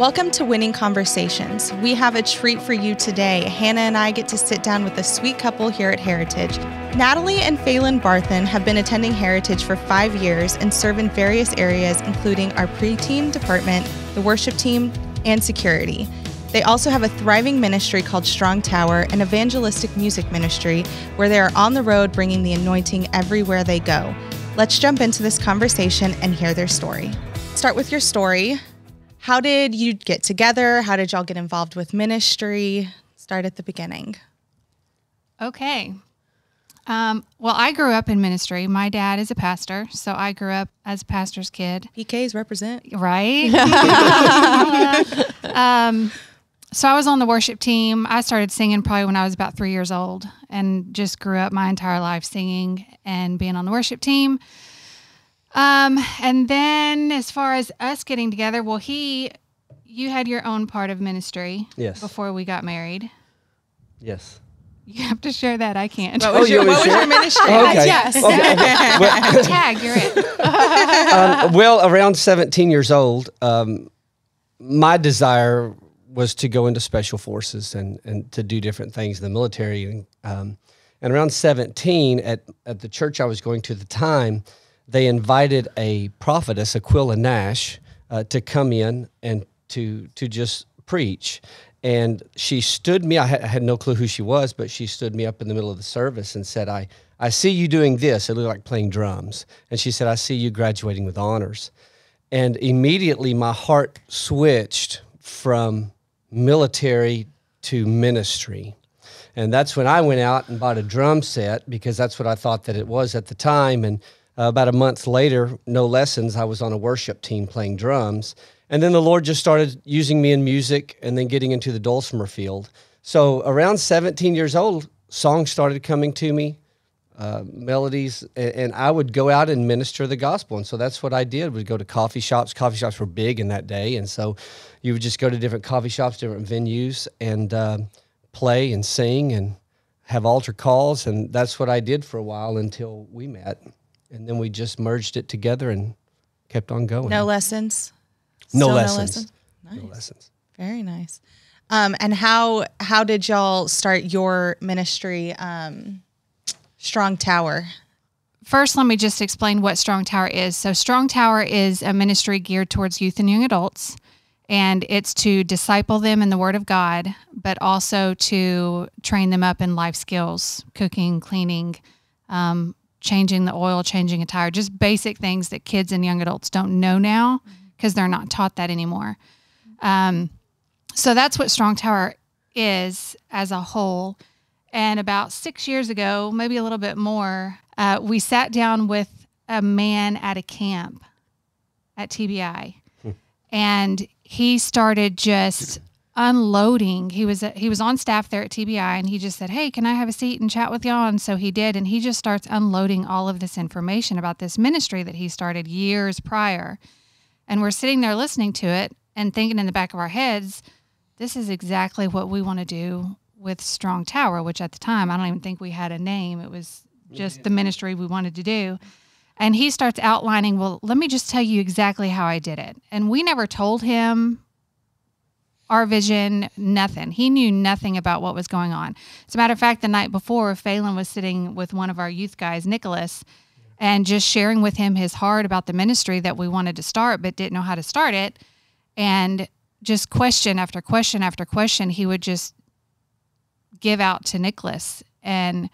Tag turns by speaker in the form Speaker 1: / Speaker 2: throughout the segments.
Speaker 1: Welcome to Winning Conversations. We have a treat for you today. Hannah and I get to sit down with a sweet couple here at Heritage. Natalie and Pheyland Barthen have been attending Heritage for five years and serve in various areas, including our preteen department, the worship team, and security. They also have a thriving ministry called Strong Tower, an evangelistic music ministry where they are on the road bringing the anointing everywhere they go. Let's jump into this conversation and hear their story. Start with your story. How did you get together? How did y'all get involved with ministry? Start at the beginning.
Speaker 2: Okay. Um, well, I grew up in ministry. My dad is a pastor, so I grew up as a pastor's kid.
Speaker 1: PKs represent.
Speaker 2: Right. um, so I was on the worship team. I started singing probably when I was about three years old and just grew up my entire life singing and being on the worship team. Um, and then as far as us getting together, well, he, you had your own part of ministry.
Speaker 3: Yes.
Speaker 2: Before we got married.
Speaker 3: Yes.
Speaker 2: You have to share that. I can't.
Speaker 1: What was,
Speaker 3: Oh,
Speaker 1: your,
Speaker 3: you
Speaker 1: what
Speaker 3: was
Speaker 1: was
Speaker 3: your-
Speaker 1: your ministry?
Speaker 3: Okay.
Speaker 2: Yes.
Speaker 3: Okay. Well,
Speaker 2: Tag, you're it.
Speaker 3: um, well, around 17 years old, um, my desire was to go into special forces and, and to do different things in the military. And, um, and around 17, at, at the church I was going to at the time, they invited a prophetess, Aquila Nash, uh, to come in and to, to just preach. And she stood me, I had, I had no clue who she was, but she stood me up in the middle of the service and said, I, I see you doing this. It looked like playing drums. And she said, I see you graduating with honors. And immediately my heart switched from military to ministry. And that's when I went out and bought a drum set because that's what I thought that it was at the time. And uh, about a month later, no lessons, I was on a worship team playing drums. And then the Lord just started using me in music and then getting into the dulcimer field. So around 17 years old, songs started coming to me uh, melodies, and, and I would go out and minister the gospel. And so that's what I did. Would go to coffee shops. Coffee shops were big in that day, and so you would just go to different coffee shops, different venues, and uh, play and sing and have altar calls. And that's what I did for a while until we met, and then we just merged it together and kept on going.
Speaker 1: No lessons.
Speaker 3: No
Speaker 1: Still
Speaker 3: lessons.
Speaker 1: Nice.
Speaker 3: No lessons.
Speaker 1: Very nice. Um, and how how did y'all start your ministry? Um, Strong Tower.
Speaker 2: First, let me just explain what Strong Tower is. So, Strong Tower is a ministry geared towards youth and young adults, and it's to disciple them in the Word of God, but also to train them up in life skills cooking, cleaning, um, changing the oil, changing a tire, just basic things that kids and young adults don't know now because they're not taught that anymore. Um, so, that's what Strong Tower is as a whole. And about six years ago, maybe a little bit more, uh, we sat down with a man at a camp at TBI, and he started just unloading. He was he was on staff there at TBI, and he just said, "Hey, can I have a seat and chat with y'all?" And so he did, and he just starts unloading all of this information about this ministry that he started years prior. And we're sitting there listening to it and thinking in the back of our heads, this is exactly what we want to do with Strong Tower, which at the time I don't even think we had a name. It was just the ministry we wanted to do. And he starts outlining, well, let me just tell you exactly how I did it. And we never told him our vision, nothing. He knew nothing about what was going on. As a matter of fact, the night before, Pheyland was sitting with one of our youth guys, Nicholas, and just sharing with him his heart about the ministry that we wanted to start, but didn't know how to start it. And just question after question after question, he would just give out to Nicholas. And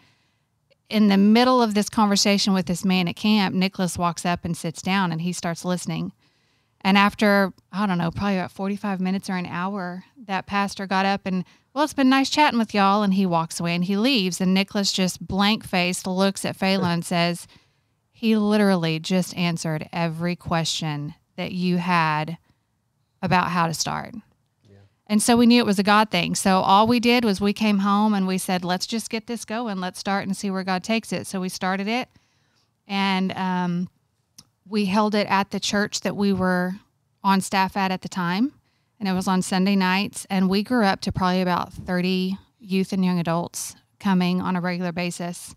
Speaker 2: in the middle of this conversation with this man at camp, Nicholas walks up and sits down and he starts listening. And after, I don't know, probably about 45 minutes or an hour, that pastor got up and, well, it's been nice chatting with y'all. And he walks away and he leaves. And Nicholas just blank faced looks at Pheyland and says, he literally just answered every question that you had about how to start. And so we knew it was a God thing. So all we did was we came home and we said, let's just get this going. Let's start and see where God takes it. So we started it and um, we held it at the church that we were on staff at at the time. And it was on Sunday nights. And we grew up to probably about 30 youth and young adults coming on a regular basis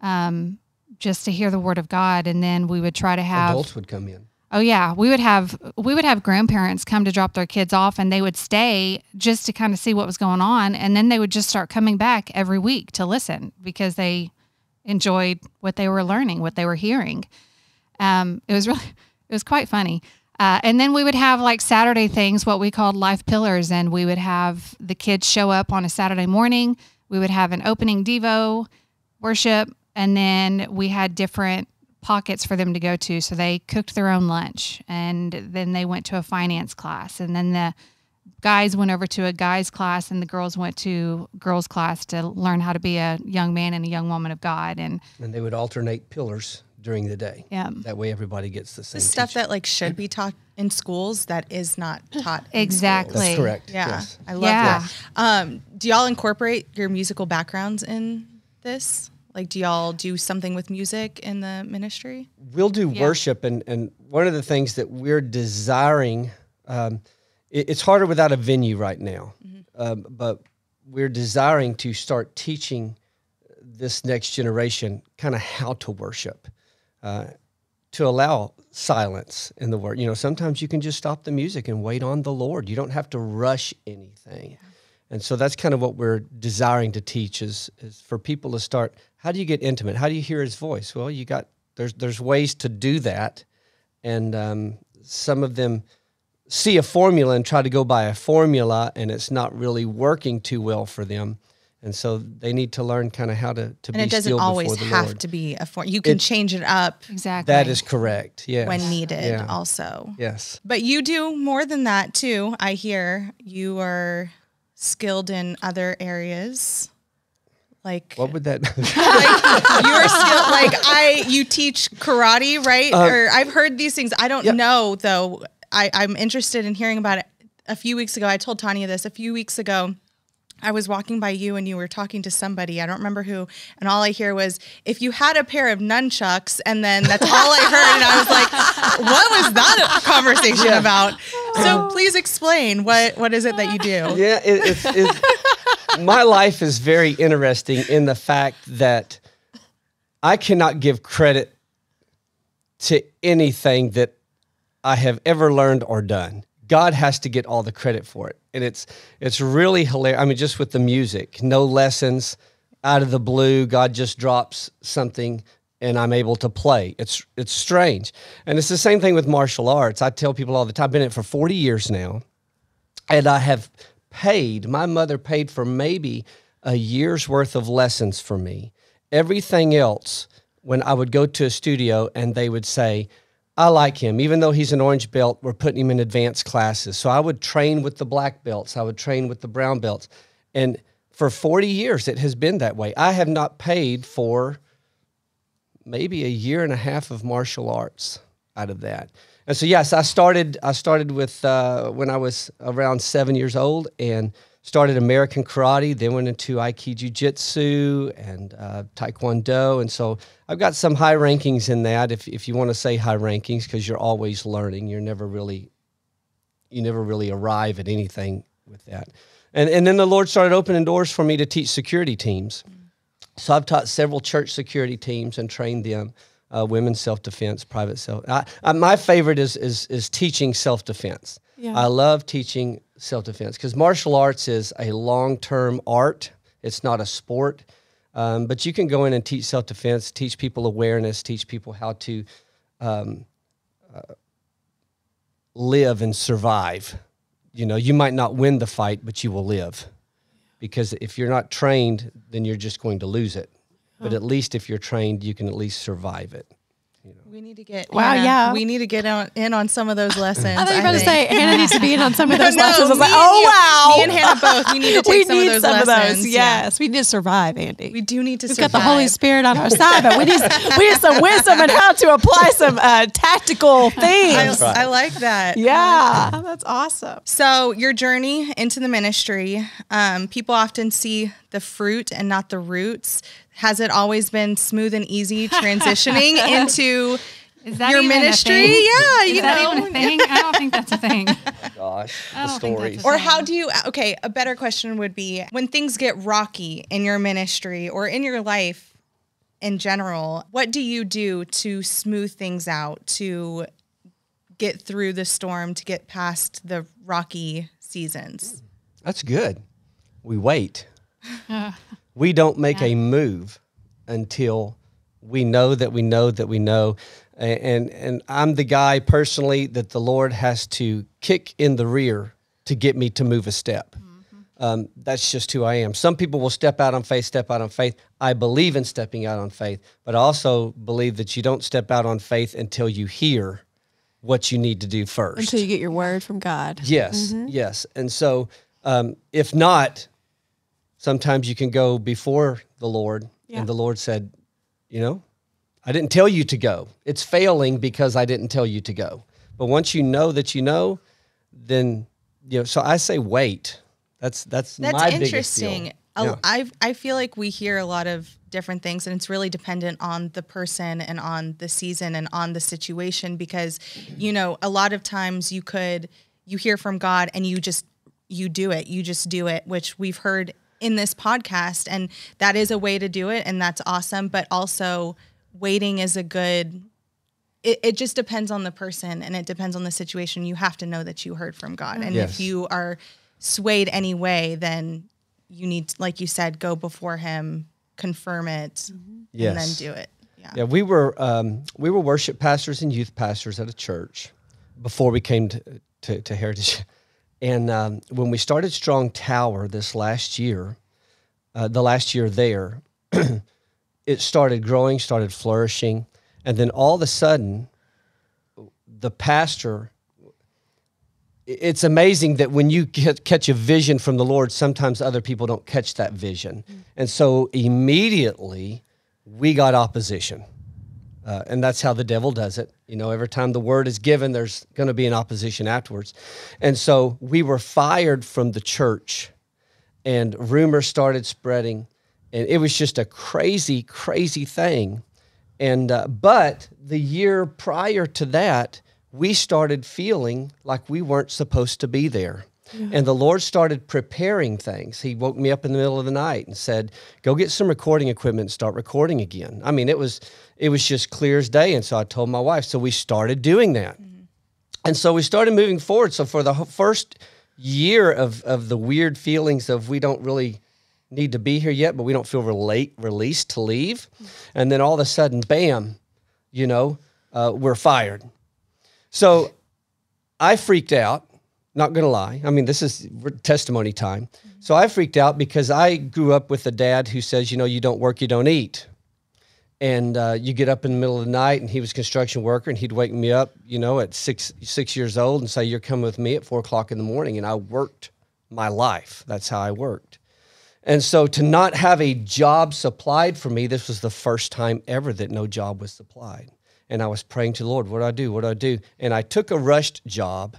Speaker 2: um, just to hear the word of God. And then we would try to have
Speaker 3: Adults would come in.
Speaker 2: Oh yeah, we would have we would have grandparents come to drop their kids off and they would stay just to kind of see what was going on and then they would just start coming back every week to listen because they enjoyed what they were learning, what they were hearing. Um, it was really it was quite funny. Uh, and then we would have like Saturday things, what we called life pillars, and we would have the kids show up on a Saturday morning. We would have an opening Devo worship, and then we had different pockets for them to go to. So they cooked their own lunch, and then they went to a finance class, and then the guys went over to a guys class, and the girls went to girls class to learn how to be a young man and a young woman of God. And
Speaker 3: And they would alternate pillars during the day.
Speaker 2: Yeah.
Speaker 3: That way everybody gets the same
Speaker 1: The stuff
Speaker 3: teaching.
Speaker 1: that like should be taught in schools that is not taught.
Speaker 2: Exactly.
Speaker 1: schools.
Speaker 3: That's correct.
Speaker 1: Yeah,
Speaker 3: Yes.
Speaker 1: I love
Speaker 2: Yeah.
Speaker 1: that. Um, do y'all incorporate your musical backgrounds in this? Like, do y'all do something with music in the ministry?
Speaker 3: we'll do worship and, and one of the things that we're desiring um, it- it's harder without a venue right now um, but we're desiring to start teaching this next generation kind of how to worship uh, to allow silence in the word you know sometimes you can just stop the music and wait on the lord. You don't have to rush anything. And so that's kind of what we're desiring to teach is, is for people to start how do you get intimate? How do you hear his voice? Well you got there's there's ways to do that. And um, some of them see a formula and try to go by a formula and it's not really working too well for them and so they need to learn kind of how to, to
Speaker 1: And
Speaker 3: be
Speaker 1: it doesn't
Speaker 3: still
Speaker 1: always have
Speaker 3: Lord.
Speaker 1: to be a form. You can change it up
Speaker 2: exactly
Speaker 3: that is correct yes
Speaker 1: when needed,
Speaker 3: Yeah.
Speaker 1: also.
Speaker 3: yes
Speaker 1: But you do more than that too. I hear you are skilled in other areas, like
Speaker 3: what would that
Speaker 1: like you are skilled like i you teach karate right or i've heard these things i don't
Speaker 3: Uh, yeah.
Speaker 1: know though I, i'm interested in hearing about it a few weeks ago i told tanya this a few weeks ago I was walking by you and you were talking to somebody. I don't remember who. And all I hear was, if you had a pair of nunchucks, and then that's all I heard. And I was like, what was that conversation about? So oh. please explain what, what is it that you do?
Speaker 3: yeah, it, it's, it's my life is very interesting in the fact that I cannot give credit to anything that I have ever learned or done. God has to get all the credit for it, and it's it's really hilarious. I mean, just with the music, no lessons, out of the blue, God just drops something, and I'm able to play. It's it's strange, and it's the same thing with martial arts. I tell people all the time. I've been in it for 40 years now and I have paid, my mother paid for maybe a year's worth of lessons for me. Everything else, when I would go to a studio and they would say, I like him, even though he's an orange belt, we're putting him in advanced classes. So I would train with the black belts, I would train with the brown belts. And for 40 years, it has been that way. I have not paid for maybe a year and a half of martial arts out of that. And so yes, I started. I started with uh, when I was around seven years old and started American karate. Then went into Aikido Jiu-Jitsu and uh, Taekwondo. And so I've got some high rankings in that. If if you want to say high rankings, because you're always learning. You're never really you never really arrive at anything with that. And and then the Lord started opening doors for me to teach security teams. So I've taught several church security teams and trained them. Uh, women's self defense, private self. I, I, my favorite is is is teaching self defense.
Speaker 4: Yeah.
Speaker 3: I love teaching self defense because martial arts is a long term art. It's not a sport, um, but you can go in and teach self defense, teach people awareness, teach people how to um, uh, live and survive. You know, you might not win the fight, but you will live because if you're not trained, then you're just going to lose it. But at least if you're trained, you can at least survive it.
Speaker 1: We need to get
Speaker 4: Wow,
Speaker 1: Hannah,
Speaker 4: yeah.
Speaker 1: We need to get on, in on some of those lessons.
Speaker 4: I thought you were going to say. Hannah needs to be in on some of those
Speaker 1: No,
Speaker 4: lessons. I was like, oh wow,
Speaker 1: Me and Hannah both. We need to take
Speaker 4: we
Speaker 1: some
Speaker 4: need
Speaker 1: of those
Speaker 4: some of
Speaker 1: lessons.
Speaker 4: those.
Speaker 1: Yeah.
Speaker 4: Yes, we need to survive, Andi.
Speaker 1: We do need to
Speaker 4: We've
Speaker 1: survive.
Speaker 4: got the Holy Spirit on our side, but we need we need some wisdom and how to apply some uh, tactical things.
Speaker 1: I like that.
Speaker 4: yeah, that's awesome.
Speaker 1: So your journey into the ministry, um, people often see the fruit and not the roots. Has it always been smooth and easy transitioning into
Speaker 2: Is that
Speaker 1: your
Speaker 2: even a
Speaker 1: ministry?
Speaker 2: thing?
Speaker 1: Yeah,
Speaker 2: Is
Speaker 1: you
Speaker 2: that
Speaker 1: know.
Speaker 2: even a thing? I don't think that's a thing.
Speaker 3: Gosh, the
Speaker 2: don't think that's
Speaker 3: stories.
Speaker 1: Or how do you, okay, a better question would be when things get rocky in your ministry or in your life in general, what do you do to smooth things out, to get through the storm, to get past the rocky seasons.
Speaker 3: That's good. We wait. we don't make a move until we know that we know that we know. And, and I'm the guy personally that the Lord has to kick in the rear to get me to move a step. Um, that's just who I am. Some people will step out on faith, step out on faith. I believe in stepping out on faith, but I also believe that you don't step out on faith until you hear what you need to do first.
Speaker 4: Until you get your word from God.
Speaker 3: Yes, yes. And so, um, if not, sometimes you can go before the Lord,
Speaker 4: Yeah.
Speaker 3: and the Lord said, You know, I didn't tell you to go. It's failing because I didn't tell you to go. But once you know that you know, then, you know, so I say wait. That's that's,
Speaker 1: That's
Speaker 3: my
Speaker 1: interesting.
Speaker 3: deal. Yeah.
Speaker 1: I I feel like we hear a lot of different things, and it's really dependent on the person and on the season and on the situation. Because you know, a lot of times you could you hear from God and you just you do it. You just do it, which we've heard in this podcast, and that is a way to do it, and that's awesome. But also, waiting is a good. It, it just depends on the person and it depends on the situation. You have to know that you heard from God, and
Speaker 3: Yes.
Speaker 1: if you are swayed anyway, then you need, to, like you said, go before Him, confirm it,
Speaker 3: Yes.
Speaker 1: and then do it. Yeah.
Speaker 3: Yeah, we were um, we were worship pastors and youth pastors at a church before we came to to, to Heritage, and um, when we started Strong Tower this last year, uh, the last year there, it started growing, started flourishing, and then all of a sudden, the pastor. It's amazing that when you get, catch a vision from the Lord, sometimes other people don't catch that vision, and so immediately we got opposition. Uh, and that's how the devil does it. You know, every time the word is given, there's going to be an opposition afterwards. And so we were fired from the church, and rumors started spreading, and it was just a crazy, crazy thing. And uh, but the year prior to that, we started feeling like we weren't supposed to be there. And the Lord started preparing things. He woke me up in the middle of the night and said, "Go get some recording equipment and start recording again." I mean, it was it was just clear as day. And so I told my wife. So we started doing that. And so we started moving forward. So for the first year of of the weird feelings of we don't really need to be here yet, but we don't feel relate released to leave, and then all of a sudden, bam, you know, uh, we're fired. So I freaked out. Not gonna lie. I mean, this is testimony time. So I freaked out because I grew up with a dad who says, you know, you don't work, you don't eat and uh, you get up in the middle of the night and he was construction worker and he'd wake me up you know at six six years old and say you're coming with me at four o'clock in the morning and i worked my life that's how i worked and so to not have a job supplied for me this was the first time ever that no job was supplied and i was praying to the lord what do i do what do i do and i took a rushed job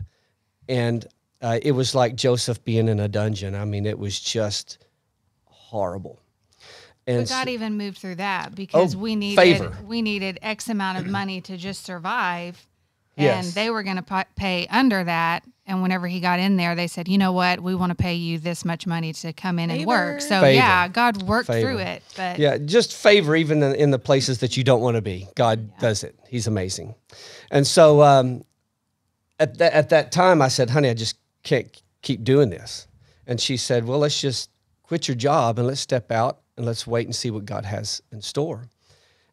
Speaker 3: and uh, it was like joseph being in a dungeon i mean it was just horrible and
Speaker 2: But
Speaker 3: so-
Speaker 2: even moved through that because
Speaker 3: Oh,
Speaker 2: we needed
Speaker 3: favor.
Speaker 2: we needed X amount of money to just survive, and
Speaker 3: Yes.
Speaker 2: they were going to pay under that. And whenever he got in there, they said, "You know what? We want to pay you this much money to come in and work." So
Speaker 3: Favor.
Speaker 2: yeah, God worked
Speaker 3: Favor.
Speaker 2: through it. But
Speaker 3: Yeah, just favor even in, in the places that you don't want to be. God does it. He's amazing. And so um, at, that, at that time, I said, honey, I just can't keep doing this. And she said, well, let's just quit your job and let's step out and let's wait and see what God has in store.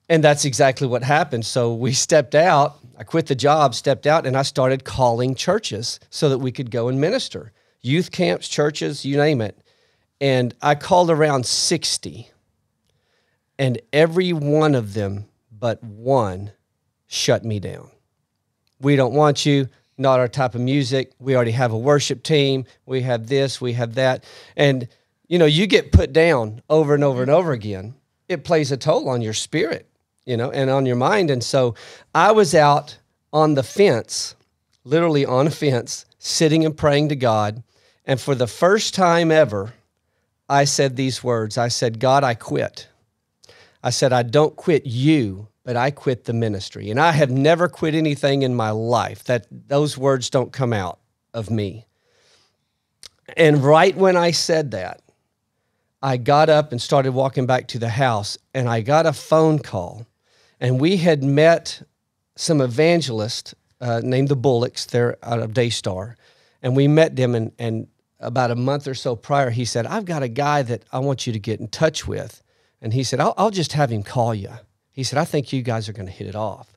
Speaker 3: And that's exactly what happened. So we stepped out. I quit the job, stepped out, and I started calling churches so that we could go and minister youth camps, churches, you name it. And I called around 60 and every one of them but one shut me down. We don't want you, not our type of music. We already have a worship team. We have this, we have that. And you know, you get put down over and over and over again. It plays a toll on your spirit, you know, and on your mind. And so I was out on the fence, literally on a fence, sitting and praying to God. And for the first time ever, I said these words I said, God, I quit. I said, I don't quit you, but I quit the ministry. And I have never quit anything in my life. That those words don't come out of me. And right when I said that, I got up and started walking back to the house, and I got a phone call. And we had met some evangelists uh, named the Bullocks. They're out of Daystar, and we met them. And, and about a month or so prior, he said, "I've got a guy that I want you to get in touch with." And he said, "I'll, I'll just have him call you." He said, "I think you guys are going to hit it off."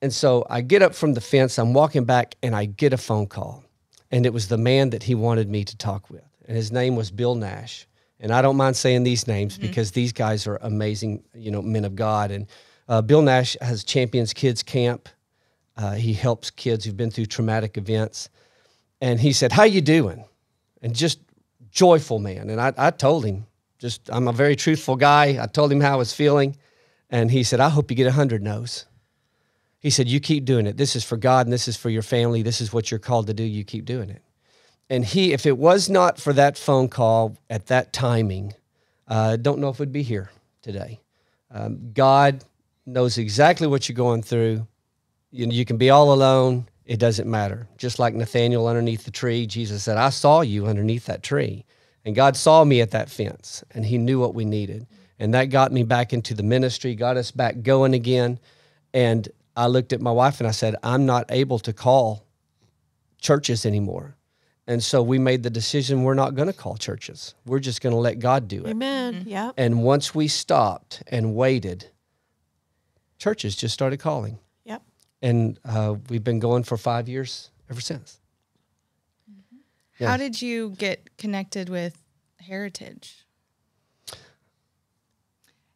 Speaker 3: And so I get up from the fence. I'm walking back, and I get a phone call, and it was the man that he wanted me to talk with, and his name was Bill Nash. And I don't mind saying these names because these guys are amazing, you know, men of God. And uh, Bill Nash has Champions Kids Camp. Uh, he helps kids who've been through traumatic events. And he said, "How you doing?" And just joyful man. And I, I told him, just I'm a very truthful guy. I told him how I was feeling, and he said, "I hope you get a hundred no's." He said, "You keep doing it. This is for God, and this is for your family. This is what you're called to do. You keep doing it." And he, if it was not for that phone call at that timing, I uh, don't know if we'd be here today. Um, God knows exactly what you're going through. You, you can be all alone. It doesn't matter. Just like Nathaniel underneath the tree, Jesus said, I saw you underneath that tree. And God saw me at that fence, and He knew what we needed. And that got me back into the ministry, got us back going again. And I looked at my wife and I said, I'm not able to call churches anymore. And so we made the decision we're not going to call churches. We're just going to let God do it.
Speaker 4: Amen. Mm-hmm. Yeah.
Speaker 3: And once we stopped and waited, churches just started calling.
Speaker 4: Yep.
Speaker 3: And uh, we've been going for five years ever since. Yeah.
Speaker 1: How did you get connected with Heritage?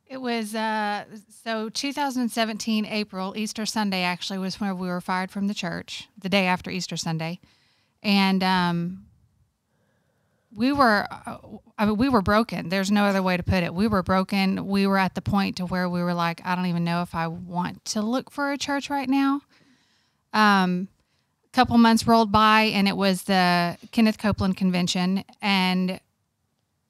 Speaker 2: It was uh, so 2017 April Easter Sunday actually was when we were fired from the church the day after Easter Sunday, and um, we were uh, I mean we were broken. There's no other way to put it. We were broken. We were at the point to where we were like I don't even know if I want to look for a church right now. Um, a couple months rolled by and it was the Kenneth Copeland convention and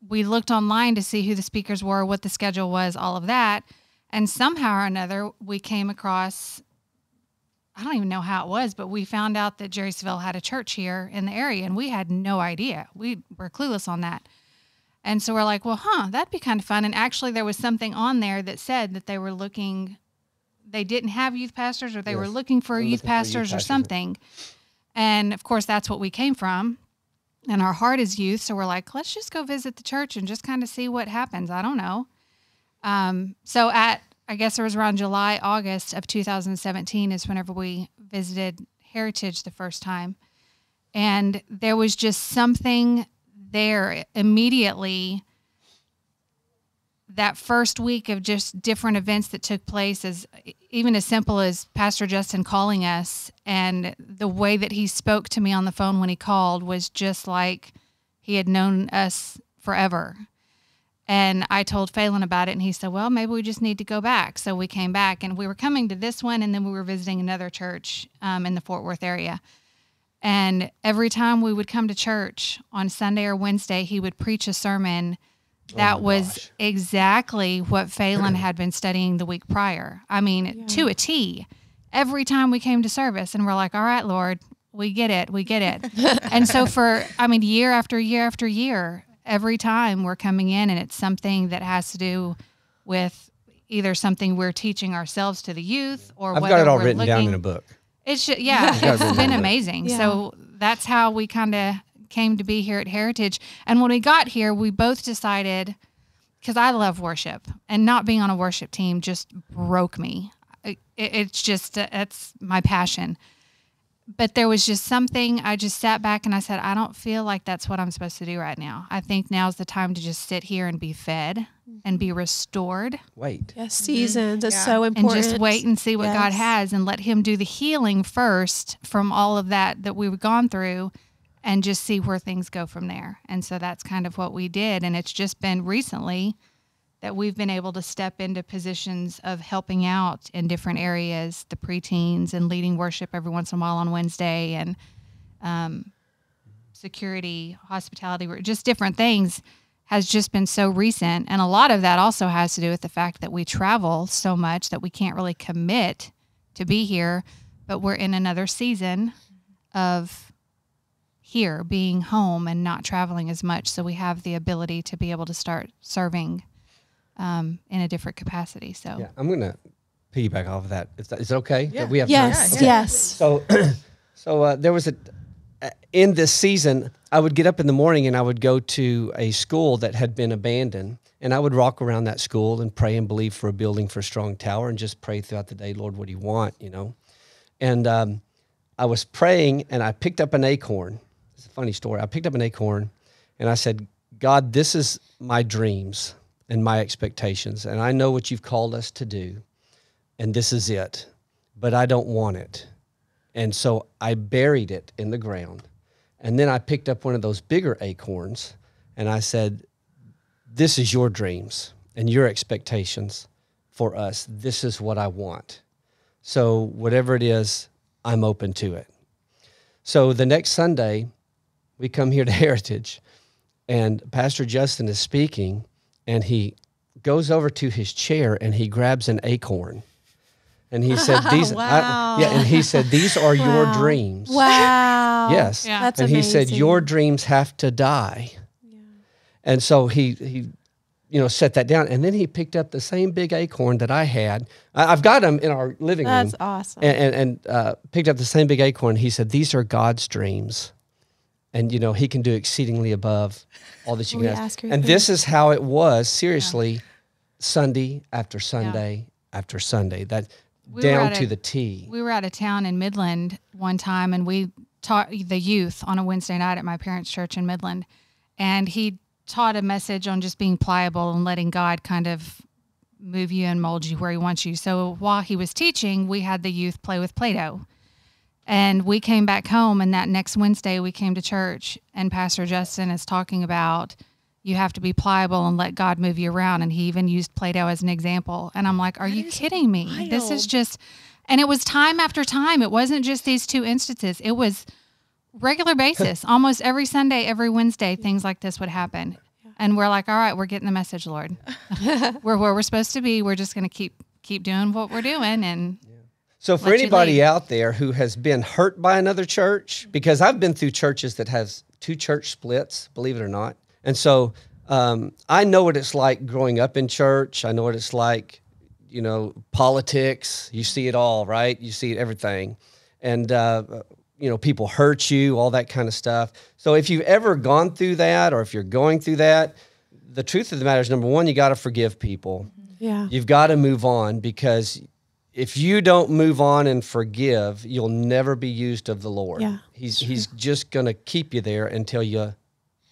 Speaker 2: we looked online to see who the speakers were, what the schedule was, all of that. And somehow or another, we came across I don't even know how it was, but we found out that Jerry Savelle had a church here in the area, and we had no idea. We were clueless on that. And so we're like, well, huh, that'd be kind of fun. And actually, there was something on there that said that they were looking, they didn't have youth pastors or they were looking for
Speaker 3: They're
Speaker 2: youth
Speaker 3: looking for youth
Speaker 2: pastors or
Speaker 3: pastors.
Speaker 2: something. And of course, that's what we came from. And our heart is youth. So we're like, let's just go visit the church and just kind of see what happens. I don't know. Um, so at, I guess it was around July, August of 2017 is whenever we visited Heritage the first time. And there was just something there immediately that first week of just different events that took place as even as simple as pastor justin calling us and the way that he spoke to me on the phone when he called was just like he had known us forever and i told Pheyland about it and he said well maybe we just need to go back so we came back and we were coming to this one and then we were visiting another church um, in the fort worth area and every time we would come to church on sunday or wednesday he would preach a sermon that was exactly what Pheyland had been studying the week prior. I mean, to a T. Every time we came to service, and we're like, all right, Lord, we get it, we get it. and so, for, I mean, year after year after year, every time we're coming in, and it's something that has to do with either something we're teaching ourselves to the youth or
Speaker 3: I've
Speaker 2: whether
Speaker 3: got it all
Speaker 2: we're
Speaker 3: written
Speaker 2: looking,
Speaker 3: down in a book.
Speaker 2: it's just, yeah, it's been amazing.
Speaker 4: Yeah.
Speaker 2: So that's how we kind of came to be here at Heritage. And when we got here, we both decided because I love worship, and not being on a worship team just broke me. It, it- it's just uh, it's my passion. But there was just something I just sat back and I said, I don't feel like that's what I'm supposed to do right now. I think now's the time to just sit here and be fed and be mm-hmm. restored
Speaker 3: Wait.
Speaker 4: Yes, mm-hmm. seasons is
Speaker 1: Yeah.
Speaker 4: so
Speaker 2: and just wait and see what God has and let Him do the healing first from all of that that we've gone through and just see where things go from there. And so that's kind of what we did. And it's just been recently that we've been able to step into positions of helping out in different areas, the preteens and leading worship every once in a while on Wednesday and um, security, hospitality, just different things has just been so recent. And a lot of that also has to do with the fact that we travel so much that we can't really commit to be here, but we're in another season of here being home and not traveling as much. So we have the ability to be able to start serving um, in a different capacity. So
Speaker 3: Yeah, I'm gonna piggyback off of that. Is, that, is it okay? that we have?
Speaker 4: Yes,
Speaker 3: Okay.
Speaker 4: yes.
Speaker 3: So, so uh, there was a uh, in this season. I would get up in the morning and I would go to a school that had been abandoned, and I would walk around that school and pray and believe for a building for a Strong Tower, and just pray throughout the day, Lord, what do you want? You know, and um, I was praying, and I picked up an acorn. It's a funny story. I picked up an acorn, and I said, God, this is my dreams and my expectations, and I know what you've called us to do, and this is it, but I don't want it. And so I buried it in the ground. And then I picked up one of those bigger acorns and I said, This is your dreams and your expectations for us. This is what I want. So, whatever it is, I'm open to it. So, the next Sunday, we come here to Heritage, and Pastor Justin is speaking, and he goes over to his chair and he grabs an acorn. And he said, "These, I- yeah." And he said, "These are your dreams."
Speaker 4: Wow.
Speaker 3: Yes.
Speaker 2: Yeah.
Speaker 4: That's
Speaker 3: and he said, "Your dreams have to die." And so he he, you know, set that down, and then he picked up the same big acorn that I had. I, I've got them in our living
Speaker 4: That's
Speaker 3: room, That's
Speaker 4: awesome.
Speaker 3: and and, and uh, picked up the same big acorn. He said, "These are God's dreams." And you know he can do exceedingly above all that you can ask.
Speaker 4: ask
Speaker 3: And this is how it was. Seriously, Sunday after Sunday after Sunday. That
Speaker 2: We
Speaker 3: down to
Speaker 2: a-
Speaker 3: the T.
Speaker 2: We were out of town in Midland one time, and we taught the youth on a Wednesday night at my parents' church in Midland, and he taught a message on just being pliable and letting God kind of move you and mold you where He wants you. So while he was teaching, we had the youth play with Play-Doh. And we came back home, and that next Wednesday we came to church, and Pastor Justin is talking about you have to be pliable and let God move you around. And he even used Play Doh as an example. And I'm like, are you kidding me? This is just, and it was time after time. It wasn't just these two instances, it was regular basis. Almost every Sunday, every Wednesday, things like this would happen. And we're like, all right, we're getting the message, Lord. we're where we're supposed to be. We're just going to keep keep doing what we're doing. And
Speaker 3: So for
Speaker 2: Let
Speaker 3: anybody
Speaker 2: lead.
Speaker 3: out there who has been hurt by another church, because I've been through churches that has two church splits, believe it or not, and so um, I know what it's like growing up in church. I know what it's like, you know, politics. You see it all, right? You see everything, and uh, you know, people hurt you, all that kind of stuff. So if you've ever gone through that, or if you're going through that, the truth of the matter is, number one, you got to forgive people
Speaker 4: yeah.
Speaker 3: you've got to move on because if you don't move on and forgive, you'll never be used of the Lord.
Speaker 4: Yeah,
Speaker 3: he's he's just going to keep you there until you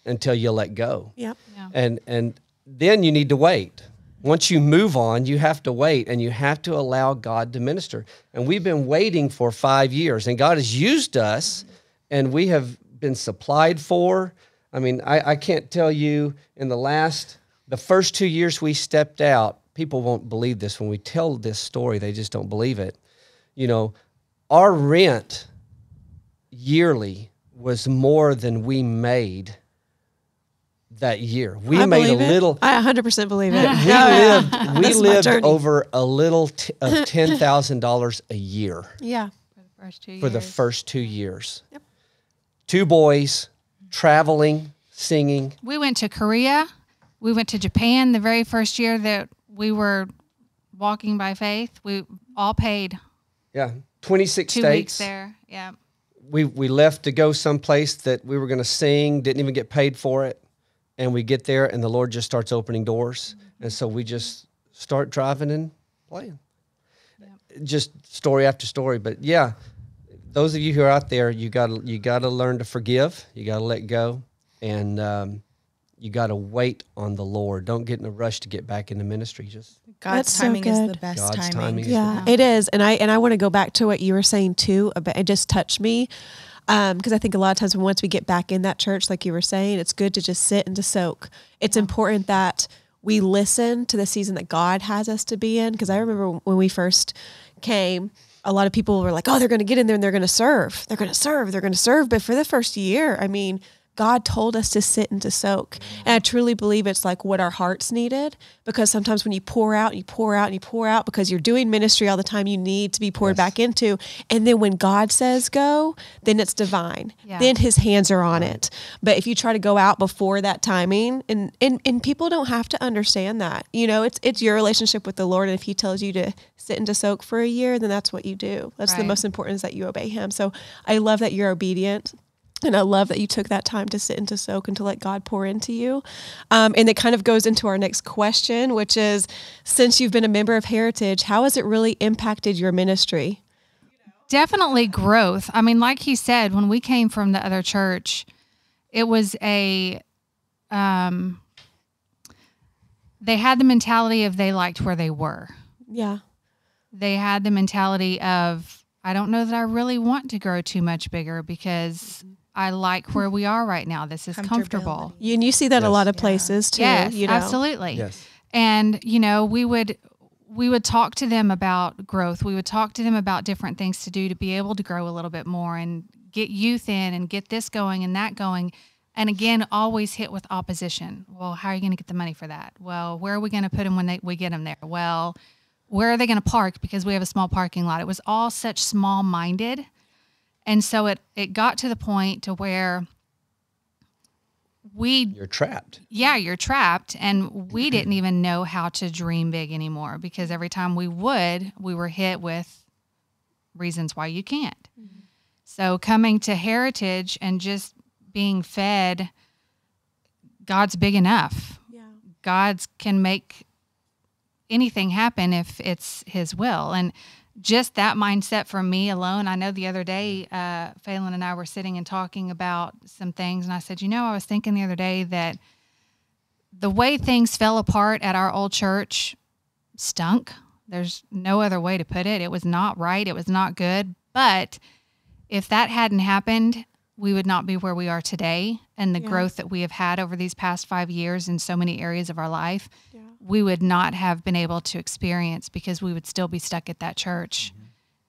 Speaker 3: until you let go.
Speaker 4: Yep.
Speaker 2: Yeah.
Speaker 3: And and then you need to wait. Once you move on, you have to wait and you have to allow God to minister. And we've been waiting for 5 years and God has used us and we have been supplied for. I mean, I, I can't tell you in the last, the first two years we stepped out, people won't believe this. When we tell this story, they just don't believe it. You know, our rent yearly was more than we made that year. We
Speaker 4: I
Speaker 3: made a
Speaker 4: believe it.
Speaker 3: little.
Speaker 4: I 100% believe it.
Speaker 3: We
Speaker 4: Oh, yeah.
Speaker 3: lived. We
Speaker 4: This is my
Speaker 3: lived over a little t- of ten thousand dollars a year
Speaker 4: Yeah.
Speaker 2: for the first two
Speaker 3: for the first two years.
Speaker 4: Yep.
Speaker 3: Two boys traveling, singing.
Speaker 2: we went to Korea. We went to Japan the very first year that we were walking by faith. We all paid
Speaker 3: Yeah, twenty six
Speaker 2: two
Speaker 3: states.
Speaker 2: weeks there. Yeah.
Speaker 3: we we left to go someplace that we were going to sing, didn't even get paid for it, and we get there and the Lord just starts opening doors, and so we just start driving and playing. Just story after story, but yeah, those of you who are out there, you got you got to learn to forgive, you got to let go, and um, you got to wait on the Lord. Don't get in a rush to get back into ministry. Just
Speaker 1: God's
Speaker 4: That's so
Speaker 1: timing is the best
Speaker 3: God's
Speaker 1: timing.
Speaker 3: timing is
Speaker 4: Yeah, it is, and I and I want to go back to what you were saying too. About it just touched me um, because I think a lot of times when once we get back in that church, like you were saying, it's good to just sit and to soak. It's important that we listen to the season that God has us to be in. Because I remember when we first came, a lot of people were like, "Oh, they're going to get in there and they're going to serve. They're going to serve. They're going to serve." But for the first year, I mean. God told us to sit and to soak. And I truly believe it's like what our hearts needed because sometimes when you pour out, and you pour out and you pour out because you're doing ministry all the time, you need to be poured
Speaker 3: Yes.
Speaker 4: back into. And then when God says go, then it's divine.
Speaker 2: Yeah.
Speaker 4: Then his hands are on it. But if you try to go out before that timing and, and and people don't have to understand that. You know, it's it's your relationship with the Lord. And if he tells you to sit and to soak for a year, then that's what you do. That's the most important is that you obey him. So I love that you're obedient. And I love that you took that time to sit and to soak and to let God pour into you. Um, and it kind of goes into our next question, which is since you've been a member of Heritage, how has it really impacted your ministry?
Speaker 2: definitely growth. I mean, like he said, when we came from the other church, it was a um they had the mentality of they liked where they were.
Speaker 4: Yeah.
Speaker 2: They had the mentality of I don't know that I really want to grow too much bigger because I like where we are right now. This is comfortable.
Speaker 4: You, and you see that a lot of
Speaker 1: Yeah.
Speaker 4: places too.
Speaker 2: Yes,
Speaker 4: you know?
Speaker 2: absolutely.
Speaker 3: Yes.
Speaker 2: and you know we would we would talk to them about growth we would talk to them about different things to do to be able to grow a little bit more and get youth in and get this going and that going and again always hit with opposition well how are you going to get the money for that well where are we going to put them when they, we get them there well where are they going to park because we have a small parking lot it was all such small minded and so it it got to the point to where we
Speaker 3: You're trapped.
Speaker 2: yeah, you're trapped. And we didn't even know how to dream big anymore because every time we would, we were hit with reasons why you can't. Mm-hmm. So coming to Heritage and just being fed, God's big enough.
Speaker 4: Yeah.
Speaker 2: God's can make anything happen if it's His will. And just that mindset for me alone. I know the other day, uh, Pheyland and I were sitting and talking about some things, and I said, you know, I was thinking the other day that the way things fell apart at our old church stunk. There's no other way to put it. It was not right. It was not good. But if that hadn't happened, we would not be where we are today. And the
Speaker 4: Yeah.
Speaker 2: growth that we have had over these past five years in so many areas of our life,
Speaker 4: Yeah.
Speaker 2: we would not have been able to experience because we would still be stuck at that church mm-hmm.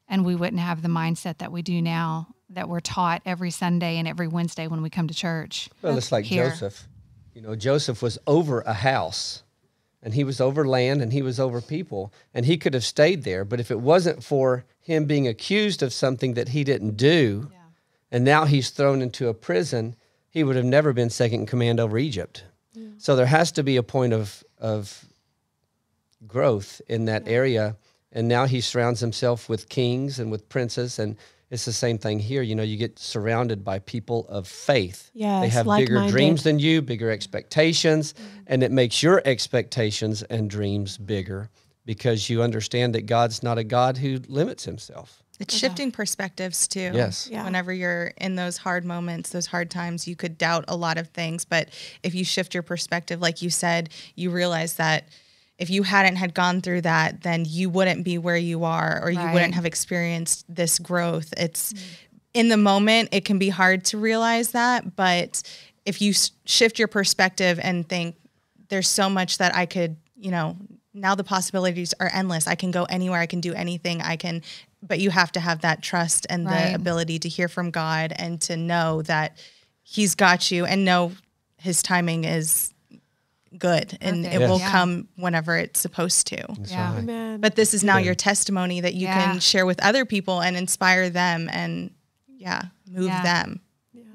Speaker 2: and we wouldn't have the mindset that we do now that we're taught every Sunday and every Wednesday when we come to church.
Speaker 3: Well, it's like
Speaker 2: here.
Speaker 3: Joseph. You know, Joseph was over a house and he was over land and he was over people and he could have stayed there. But if it wasn't for him being accused of something that he didn't do, and now he's thrown into a prison, he would have never been second in command over Egypt. So there has to be a point of, of growth in that area. And now he surrounds himself with kings and with princes. And it's the same thing here. You know, you get surrounded by people of faith. they have bigger dreams than you, bigger expectations, mm-hmm. and it makes your expectations and dreams bigger because you understand that God's not a God who limits himself.
Speaker 1: It's shifting perspectives too.
Speaker 3: Yes.
Speaker 4: Yeah.
Speaker 1: Whenever you're in those hard moments, those hard times, you could doubt a lot of things. But if you shift your perspective, like you said, you realize that if you hadn't had gone through that, then you wouldn't be where you are or you wouldn't have experienced this growth. It's mm. in the moment, it can be hard to realize that. But if you s- shift your perspective and think, there's so much that I could, you know, now the possibilities are endless. I can go anywhere, I can do anything, I can, but you have to have that trust and
Speaker 2: Right.
Speaker 1: the ability to hear from God and to know that He's got you and know His timing is good and it
Speaker 2: Perfect.
Speaker 1: will
Speaker 2: Yeah.
Speaker 1: come whenever it's supposed to.
Speaker 2: Yeah.
Speaker 3: right.
Speaker 4: Amen.
Speaker 1: But this is now your testimony that you
Speaker 2: Yeah.
Speaker 1: can share with other people and inspire them and, yeah, move
Speaker 2: Yeah.
Speaker 1: them.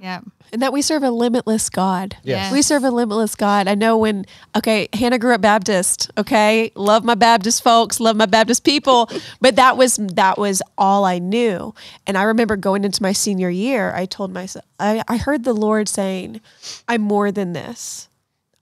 Speaker 2: Yep.
Speaker 4: and that we serve a limitless God.
Speaker 3: Yes.
Speaker 4: We serve a limitless God. I know when, okay, Hannah grew up Baptist, okay? Love my Baptist folks, love my Baptist people, but that was that was all I knew. And I remember going into my senior year, I told myself I, I heard the Lord saying, I'm more than this.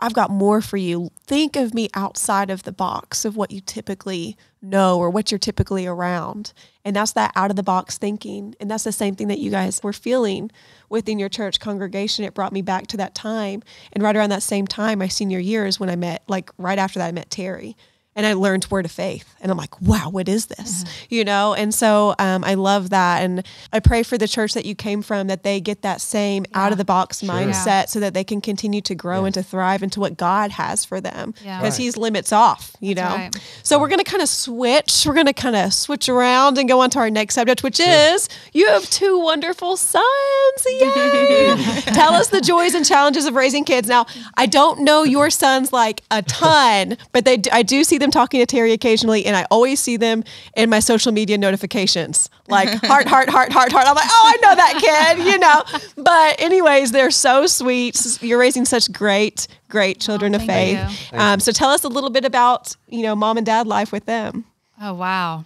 Speaker 4: I've got more for you. Think of me outside of the box of what you typically know or what you're typically around. And that's that out of the box thinking. And that's the same thing that you guys were feeling within your church congregation. It brought me back to that time. And right around that same time, my senior year is when I met, like right after that, I met Terry. And I learned word of faith. And I'm like, wow, what is this? You know? And so um, I love that. And I pray for the church that you came from that they get that same out of the box mindset so that they can continue to grow and to thrive into what God has for them.
Speaker 2: Yeah.
Speaker 4: Because
Speaker 3: Right.
Speaker 4: He's limits off, you
Speaker 2: That's
Speaker 4: know?
Speaker 2: right.
Speaker 4: So we're going to kind of switch. We're going to kind of switch around and go on to our next subject, which is you have two wonderful sons. Yay! Tell us the joys and challenges of raising kids. Now, I don't know your sons like a ton, but they I do see them talking to Terry occasionally, and I always see them in my social media notifications, like heart, heart, heart, heart, heart. I'm like, oh, I know that kid, you know. But anyways, they're so sweet. You're raising such great, great children of faith. Um, so tell us a little bit about you know mom and dad life with them.
Speaker 2: Oh wow,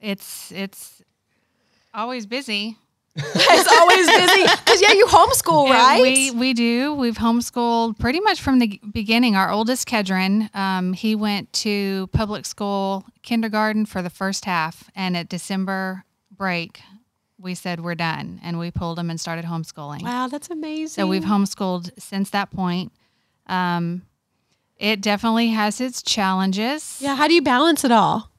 Speaker 2: it's it's always busy.
Speaker 4: It's always busy because yeah, you homeschool,
Speaker 2: Yeah,
Speaker 4: right?
Speaker 2: we we do. We've homeschooled pretty much from the beginning. Our oldest, Kedron, um, he went to public school kindergarten for the first half, and at December break, we said we're done, and we pulled him and started homeschooling.
Speaker 4: wow, that's amazing.
Speaker 2: So we've homeschooled since that point. Um, it definitely has its challenges.
Speaker 4: yeah. How do you balance it all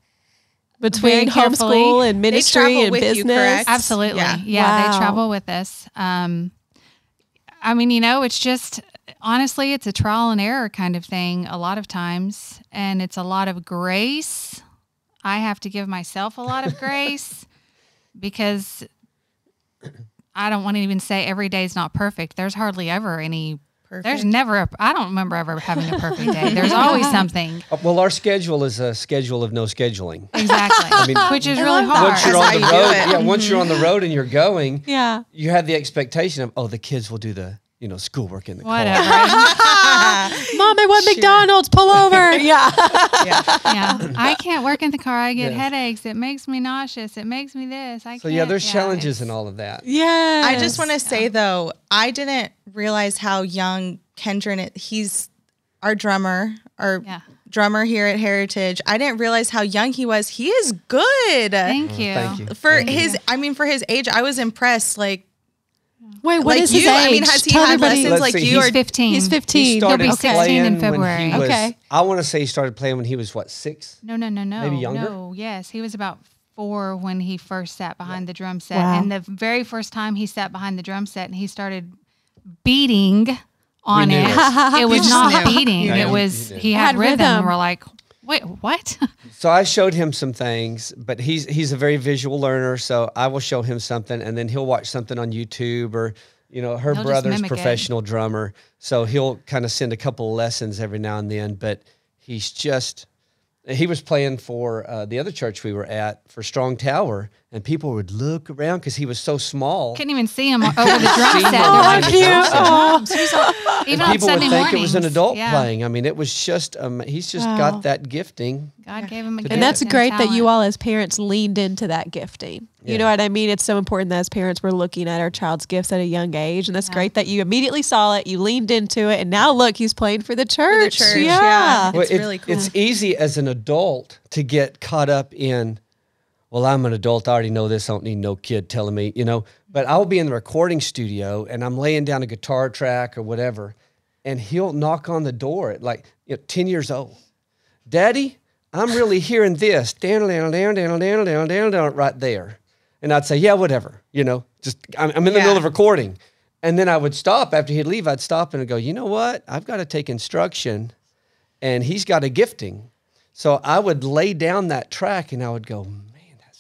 Speaker 4: between
Speaker 2: carefully.
Speaker 4: homeschool and ministry
Speaker 1: travel
Speaker 4: and
Speaker 1: with you,
Speaker 4: business?
Speaker 1: correct?
Speaker 2: Absolutely.
Speaker 1: Yeah.
Speaker 2: Yeah,
Speaker 4: Wow.
Speaker 2: they travel with us. Um, I mean, you know, it's just honestly, it's a trial and error kind of thing a lot of times, and it's a lot of grace. I have to give myself a lot of grace because I don't want to even say every day is not perfect. There's hardly ever any. There's never. A, I don't remember ever having a perfect day. There's always something.
Speaker 3: Uh, Well, our schedule is a schedule of no scheduling.
Speaker 2: Exactly.
Speaker 3: mean,
Speaker 2: which is really hard.
Speaker 3: Once you're
Speaker 1: That's
Speaker 3: on the
Speaker 1: you do
Speaker 3: road,
Speaker 1: it.
Speaker 3: yeah. Once you're on the road and you're going,
Speaker 4: Yeah.
Speaker 3: you have the expectation of oh, the kids will do the you know schoolwork in the
Speaker 2: Whatever.
Speaker 3: car.
Speaker 4: Mom, I want McDonald's. Pull over. yeah.
Speaker 2: yeah. I can't work in the car. I get
Speaker 3: Yeah.
Speaker 2: headaches. It makes me nauseous. It makes me this. I
Speaker 3: So
Speaker 2: can't.
Speaker 3: yeah, there's challenges in all of that.
Speaker 4: Yeah.
Speaker 1: I just want to say though, I didn't realize how young Kendron. He's our drummer, our
Speaker 2: Yeah.
Speaker 1: drummer here at Heritage. I didn't realize how young he was. He is good
Speaker 2: Thank mm, you.
Speaker 3: Thank you.
Speaker 1: for his. I mean, for his age, I was impressed. Like,
Speaker 4: Wait, what
Speaker 1: like
Speaker 4: is
Speaker 1: you.
Speaker 4: his age?
Speaker 1: I mean, has he
Speaker 4: Tell
Speaker 1: had
Speaker 4: everybody-
Speaker 1: lessons
Speaker 3: Let's
Speaker 1: like
Speaker 3: see,
Speaker 1: you?
Speaker 3: he's
Speaker 1: Or
Speaker 2: 15.
Speaker 4: He's 15.
Speaker 3: He'll
Speaker 2: be 16 in
Speaker 3: when
Speaker 2: February.
Speaker 3: was.
Speaker 4: Okay.
Speaker 3: I want to say he started playing when he was what six.
Speaker 2: No, no, no, no.
Speaker 3: Maybe younger?
Speaker 2: No, yes. He was about four when he first sat behind the drum set.
Speaker 4: Wow.
Speaker 2: And the very first time he sat behind the drum set and he started beating on
Speaker 3: knew
Speaker 2: it,
Speaker 3: it.
Speaker 2: it was
Speaker 1: just
Speaker 2: not
Speaker 1: knew.
Speaker 2: beating.
Speaker 3: Yeah,
Speaker 2: it
Speaker 3: you-
Speaker 2: was,
Speaker 3: you
Speaker 2: he had,
Speaker 4: Had
Speaker 2: rhythm.
Speaker 4: rhythm.
Speaker 2: We're like, wait, what?
Speaker 3: So I showed him some things, but he's he's a very visual learner. So I will show him something, and then he'll watch something on YouTube or you know her
Speaker 2: He'll
Speaker 3: brother's
Speaker 2: mimic it.
Speaker 3: professional drummer, so he'll kind of send a couple of lessons every now and then. But he's just he was playing for uh, the other church we were at for Strong Tower, and people would look around because he was so small.
Speaker 2: Couldn't even see him over the drum set.
Speaker 3: him
Speaker 2: They're
Speaker 3: behind
Speaker 2: like,
Speaker 3: the drum set.
Speaker 4: Oh,
Speaker 2: even
Speaker 3: And
Speaker 2: on
Speaker 3: people would
Speaker 2: Sunday
Speaker 3: think it was an adult
Speaker 2: Yeah.
Speaker 3: playing. I mean, it was just um, he's just
Speaker 4: Wow.
Speaker 3: got that gifting.
Speaker 2: God gave him a
Speaker 3: And
Speaker 2: gift
Speaker 4: and that's great that you all as parents leaned into that gifting. You know what I mean? It's so important that as parents we're looking at our child's gifts at a young age. And that's great that you immediately saw it, you leaned into it, and now look, he's playing for the
Speaker 1: for
Speaker 4: church.
Speaker 1: the church.
Speaker 4: Yeah.
Speaker 1: Yeah,
Speaker 3: Well,
Speaker 1: it's
Speaker 3: it-
Speaker 1: really cool.
Speaker 3: It's easy as an adult to get caught up in, well, I'm an adult. I already know this. I don't need no kid telling me, you know. But I'll be in the recording studio and I'm laying down a guitar track or whatever, and he'll knock on the door at like you know, 10 years old. Daddy, I'm really hearing this. Down, down, down, down, down, down, down, down, right there. And I'd say, yeah, whatever. You know, just I'm, I'm in the
Speaker 1: Yeah.
Speaker 3: middle of recording. And then I would stop after he'd leave. I'd stop and I'd go, you know what? I've got to take instruction and he's got a gifting. So I would lay down that track and I would go,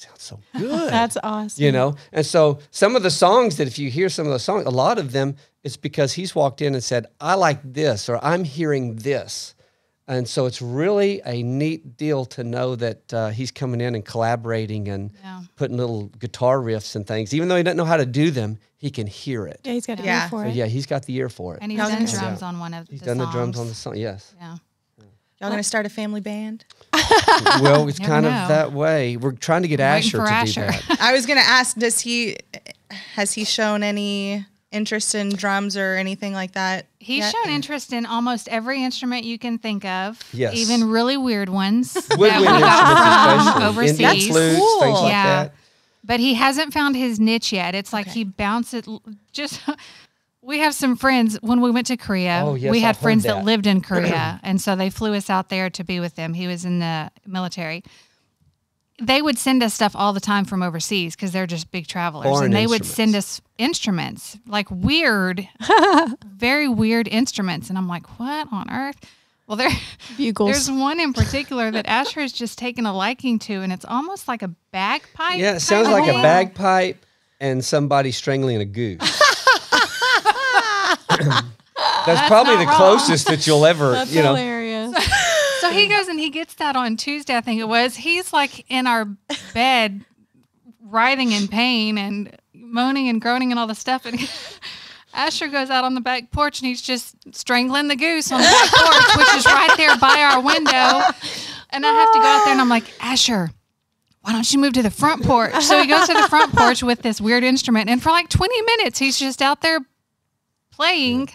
Speaker 3: sounds so good.
Speaker 4: That's awesome.
Speaker 3: you know? And so some of the songs that if you hear some of the songs, a lot of them, it's because he's walked in and said, I like this or I'm hearing this. And so it's really a neat deal to know that uh, he's coming in and collaborating and
Speaker 2: Yeah.
Speaker 3: putting little guitar riffs and things. Even though he doesn't know how to do them, he can hear it.
Speaker 4: Yeah, he's got to
Speaker 1: Yeah.
Speaker 4: yeah. for
Speaker 3: So
Speaker 4: it.
Speaker 3: yeah, he's got the ear for it.
Speaker 2: And he's
Speaker 1: Y'all
Speaker 2: done
Speaker 1: gonna-
Speaker 2: drums on one of
Speaker 3: He's
Speaker 2: the
Speaker 3: done
Speaker 2: songs.
Speaker 3: the drums on the song. Yes.
Speaker 2: Yeah.
Speaker 1: Y'all gonna start a family band?
Speaker 3: well, it's kind
Speaker 2: know.
Speaker 3: of that way. We're trying to get Asher to
Speaker 2: Asher.
Speaker 3: do that.
Speaker 1: I was gonna ask, does he has he shown any interest in drums or anything like that?
Speaker 2: He's
Speaker 1: yet?
Speaker 2: shown interest in almost every instrument you can think of.
Speaker 3: Yes.
Speaker 2: Even really weird ones that
Speaker 3: Woodwind instruments,
Speaker 2: from
Speaker 3: especially. Indian
Speaker 2: overseas.
Speaker 3: flutes,
Speaker 1: Cool.
Speaker 3: things like
Speaker 2: Yeah.
Speaker 3: that.
Speaker 2: But he hasn't found his niche yet. It's like
Speaker 1: Okay.
Speaker 2: he bounces just we have some friends when we went to Korea.
Speaker 3: Oh, yes,
Speaker 2: we had
Speaker 3: I've
Speaker 2: friends
Speaker 3: that.
Speaker 2: that lived in Korea, and so they flew us out there to be with them. He was in the military. They would send us stuff all the time from overseas because they're just big travelers,
Speaker 3: Foreign
Speaker 2: and they would send us instruments, like weird, very weird instruments. And I'm like, what on earth? Well, there,
Speaker 4: Bugles.
Speaker 2: there's one in particular that Asher has just taken a liking to, and it's almost like a bagpipe.
Speaker 3: Yeah, it sounds
Speaker 2: kind of
Speaker 3: like a bagpipe and somebody strangling a goose. That's, probably the
Speaker 2: wrong.
Speaker 3: closest that you'll ever, you know.
Speaker 4: hilarious.
Speaker 2: So he goes and he gets that on Tuesday, I think it was. He's like in our bed, writhing in pain and moaning and groaning and all the stuff. And Asher goes out on the back porch and he's just strangling the goose on the back porch, which is right there by our window. And I have to go out there and I'm like, Asher, why don't you move to the front porch? So he goes to the front porch with this weird instrument. And for like 20 minutes, he's just out there playing.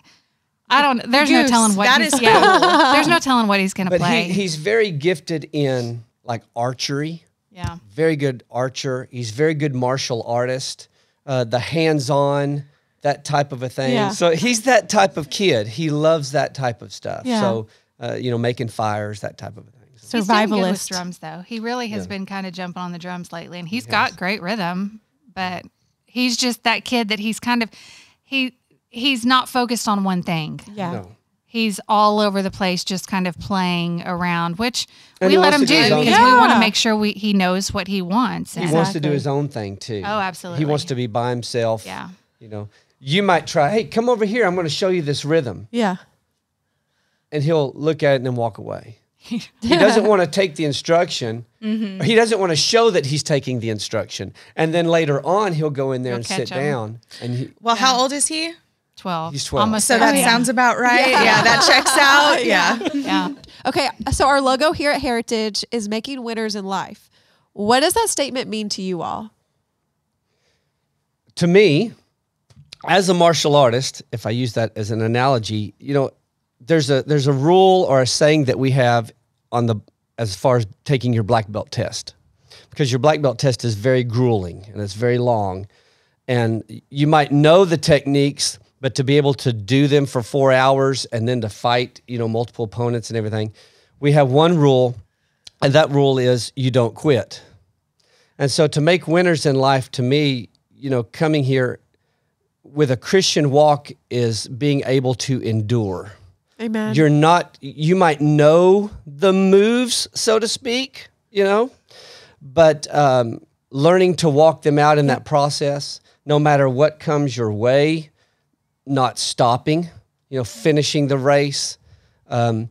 Speaker 2: I don't, there's no telling what
Speaker 1: That
Speaker 2: he's,
Speaker 1: is
Speaker 2: yeah, there's no telling what he's going to
Speaker 3: But
Speaker 2: play.
Speaker 3: he, he's very gifted in like archery,
Speaker 2: yeah.
Speaker 3: very good archer. He's very good martial artist, uh, the hands-on, that type of a thing.
Speaker 4: Yeah.
Speaker 3: So he's that type of kid. He loves that type of stuff.
Speaker 4: Yeah.
Speaker 3: So, uh, you know, making fires, that type of a thing.
Speaker 2: He's good with
Speaker 4: Survivalist.
Speaker 2: drums though. He really has been kind of jumping on the drums lately, and he's got great rhythm. But he's just that kid that he's kind of he he's not focused on one thing.
Speaker 4: Yeah.
Speaker 3: No.
Speaker 2: He's all over the place, just kind of playing around, which
Speaker 3: And
Speaker 2: we let him
Speaker 3: do
Speaker 2: do
Speaker 3: his own
Speaker 2: because we want to make sure we he knows what he wants.
Speaker 3: He
Speaker 2: And
Speaker 3: wants to do his own thing too.
Speaker 2: Oh, absolutely.
Speaker 3: He wants to be by himself.
Speaker 2: yeah,
Speaker 3: You know, you might try, hey, come over here. I'm going to show you this rhythm.
Speaker 4: Yeah.
Speaker 3: And he'll look at it and then walk away. he doesn't want to take the instruction.
Speaker 2: Mm-hmm.
Speaker 3: Or he doesn't want to show that he's taking the instruction. And then later on, he'll go in there
Speaker 2: He'll
Speaker 3: and sit
Speaker 2: him.
Speaker 3: down. And he,
Speaker 1: Well, how old is he?
Speaker 2: Twelve.
Speaker 3: He's 12.
Speaker 2: Almost
Speaker 1: So that
Speaker 2: 13.
Speaker 1: sounds about right. Yeah, that checks out. Yeah.
Speaker 2: yeah.
Speaker 4: Okay, so our logo here at Heritage is making winners in life. What does that statement mean to you all?
Speaker 3: to me, as a martial artist, if I use that as an analogy, you know, there's a there's a rule or a saying that we have on the as far as taking your black belt test, because your black belt test is very grueling and it's very long, and you might know the techniques, but to be able to do them for four hours and then to fight, you know, multiple opponents and everything, we have one rule, and that rule is you don't quit. And so to make winners in life, to me, you know, coming here with a Christian walk is being able to endure.
Speaker 4: Amen.
Speaker 3: You're not, you might know the moves, so to speak, you know, but um, learning to walk them out in that process, no matter what comes your way, not stopping, you know, finishing the race, um,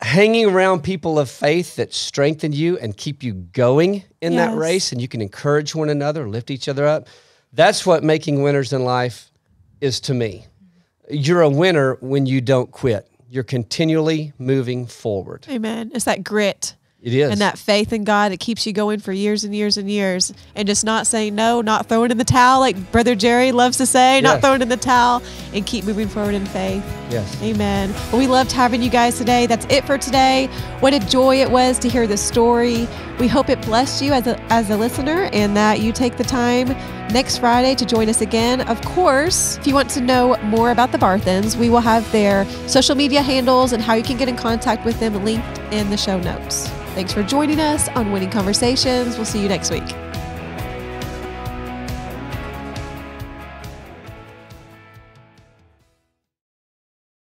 Speaker 3: hanging around people of faith that strengthen you and keep you going in that race, and you can encourage one another, lift each other up. That's what making winners in life is to me. You're a winner when you don't quit. You're continually moving forward.
Speaker 4: Amen. It's that grit
Speaker 3: It is.
Speaker 4: and that faith in God that keeps you going for years and years and years and just not saying no, not throwing in the towel like Brother Jerry loves to say, not throwing in the towel and keep moving forward in faith.
Speaker 3: yes.
Speaker 4: Amen. Well, we loved having you guys today. That's it for today. What a joy it was to hear this story. We hope it blessed you as a, as a listener and that you take the time next Friday to join us again. Of course, if you want to know more about the Barthens, we will have their social media handles and how you can get in contact with them linked in the show notes. Thanks for joining us on Winning Conversations. We'll see you next week.